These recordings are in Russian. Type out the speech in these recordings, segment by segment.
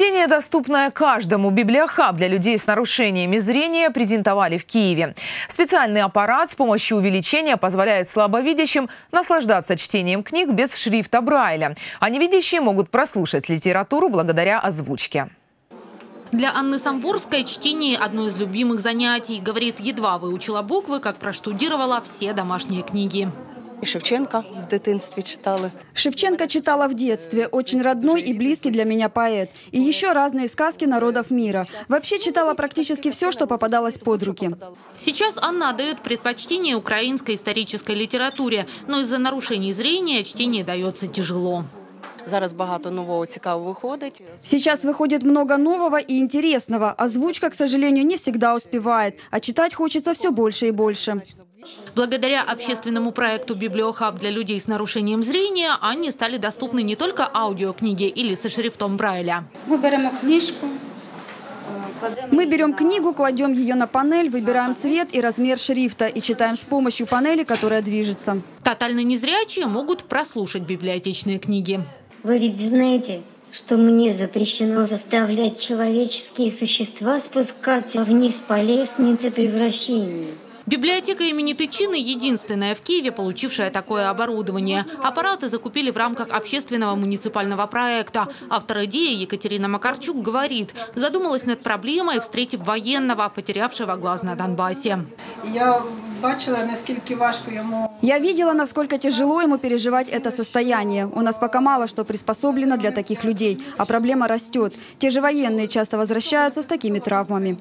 Чтение, доступное каждому. Библиохаб для людей с нарушениями зрения презентовали в Киеве. Специальный аппарат с помощью увеличения позволяет слабовидящим наслаждаться чтением книг без шрифта Брайля. А невидящие могут прослушать литературу благодаря озвучке. Для Анны Самбурской чтение – одно из любимых занятий. Говорит, едва выучила буквы, как проштудировала все домашние книги. І Шевченка в дитинстві читали. Шевченко читала в детстве. Очень родной и близкий для меня поэт. И еще разные сказки народов мира. Вообще читала практически все, что попадалось под руки. Сейчас Анна отдает предпочтение украинской исторической литературе, но из-за нарушений зрения чтение дается тяжело. Зараз багато нового цікавого виходить. Сейчас выходит много нового и интересного. Озвучка, к сожалению, не всегда успевает. А читать хочется все больше и больше. Благодаря общественному проекту «Библиохаб» для людей с нарушением зрения Анне стали доступны не только аудиокниги или со шрифтом Брайля. Ми беремо книжку, Мы берем книгу, кладем ее на панель, выбираем цвет и размер шрифта и читаем с помощью панели, которая движется. Тотально незрячие могут прослушать библиотечные книги. Вы ведь знаете, что мне запрещено заставлять человеческие существа спускаться вниз по лестнице превращения. Библиотека имени Тычины – единственная в Киеве, получившая такое оборудование. Аппараты закупили в рамках общественного муниципального проекта. Автор идеи Екатерина Макарчук говорит, задумалась над проблемой, встретив военного, потерявшего глаз на Донбассе. Я бачила, наскільки важко йому Я видела, насколько тяжело ему переживать это состояние. У нас пока мало что приспособлено для таких людей, а проблема растет. Те же военные часто возвращаются с такими травмами.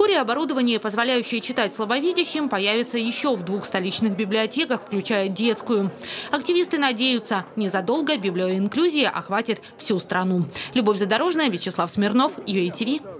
Вскоре оборудование, позволяющее читать слабовидящим, появится еще в двух столичных библиотеках, включая детскую. Активисты надеются, незадолго библиоинклюзия охватит всю страну. Любовь Задорожная, Вячеслав Смирнов, ЮАТВ.